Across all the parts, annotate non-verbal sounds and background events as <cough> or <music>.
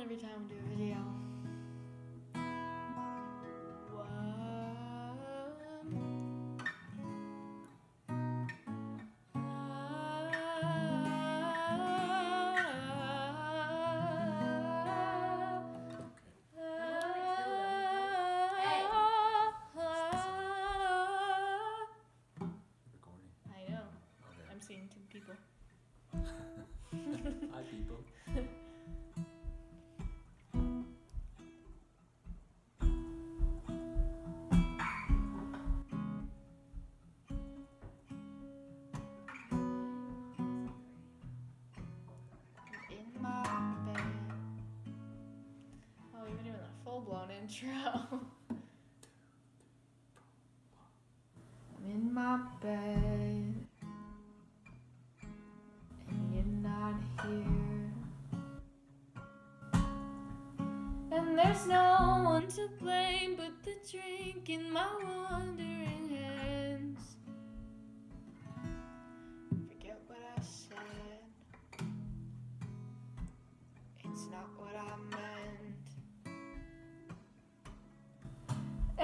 every time we do a video. Blown intro. I'm in my bed, and you're not here. And there's no one to blame but the drink in my wandering hands.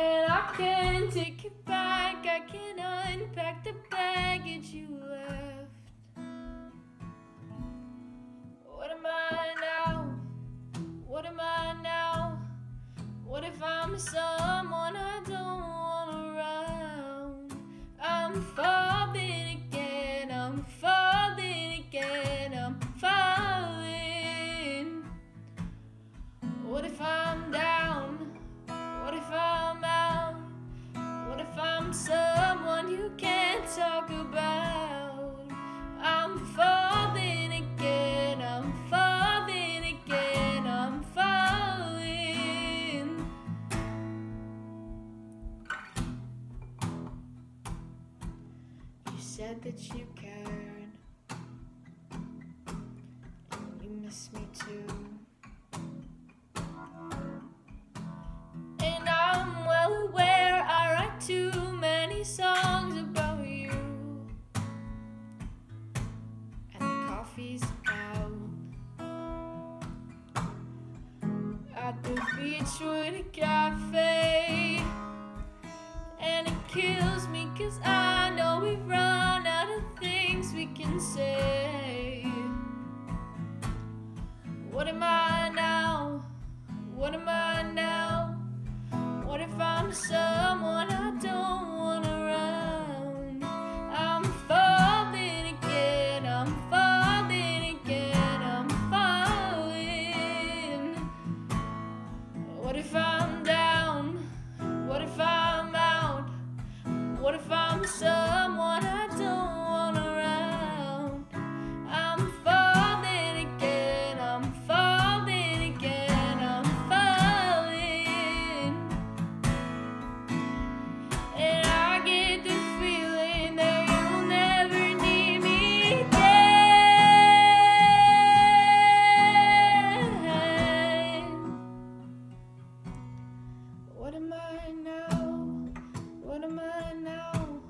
And I can take it back, I can unpack the baggage you left. What am I now? What am I now? What if I'm someone I I'm someone you can't talk about? I'm falling again, I'm falling again, I'm falling. You said that you cared, Beachwood Cafe. And it kills me cause I know we've run out of things we can say. What am I now? What am I now? What if I'm someone Now? What am I now?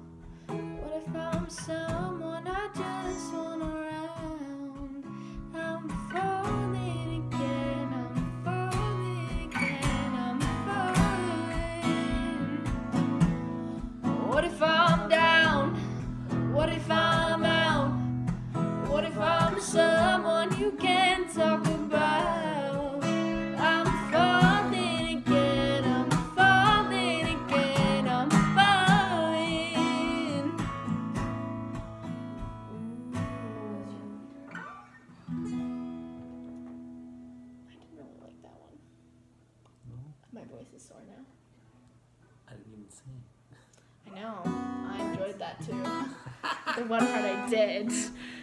What if I'm someone I just want around? I'm falling again, I'm falling again, I'm falling. What if I'm down? What if I'm out? What if I'm someone you can talk didn't sing. I know. I enjoyed that too. the one part I did. <laughs>